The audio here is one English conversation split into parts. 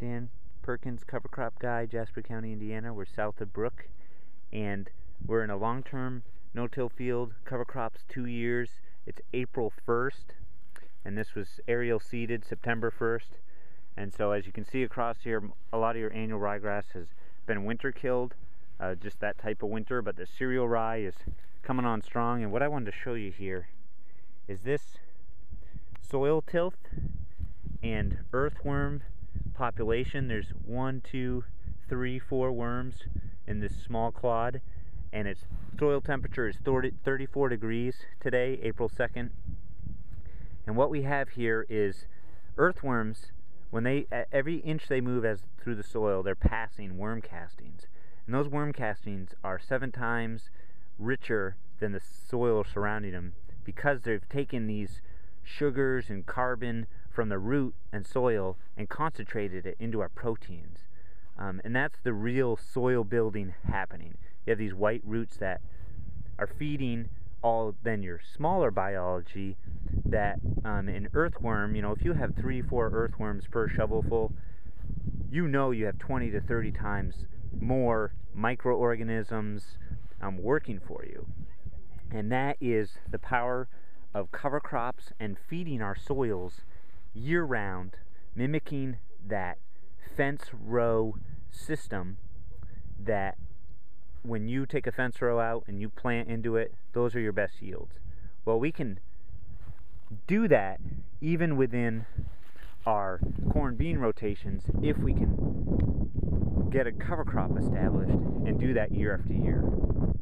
Dan Perkins, cover crop guy, Jasper County, Indiana. We're south of Brook, and we're in a long-term no-till field, cover crops two years. It's April 1st, and this was aerial seeded September 1st. And so as you can see across here, a lot of your annual ryegrass has been winter killed, uh, just that type of winter, but the cereal rye is coming on strong. And what I wanted to show you here is this soil tilth and earthworm population. There's one, two, three, four worms in this small clod, and its soil temperature is 34 degrees today, April 2nd. And what we have here is earthworms. When they every inch they move as through the soil, they're passing worm castings, and those worm castings are seven times richer than the soil surrounding them because they've taken these sugars and carbon from the root and soil and concentrated it into our proteins. Um, and that's the real soil building happening. You have these white roots that are feeding all then your smaller biology that um, an earthworm, you know, if you have three, four earthworms per shovelful, you know you have 20 to 30 times more microorganisms um, working for you. And that is the power of cover crops and feeding our soils year round, mimicking that fence row system that when you take a fence row out and you plant into it, those are your best yields. Well, we can do that even within our corn bean rotations if we can get a cover crop established and do that year after year.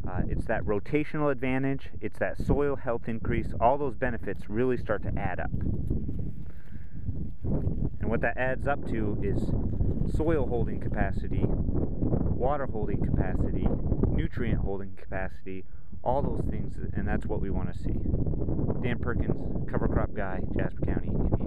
Uh, it's that rotational advantage, it's that soil health increase, all those benefits really start to add up. And what that adds up to is soil holding capacity, water holding capacity, nutrient holding capacity, all those things, and that's what we want to see. Dan Perkins, cover crop guy, Jasper County, Indiana.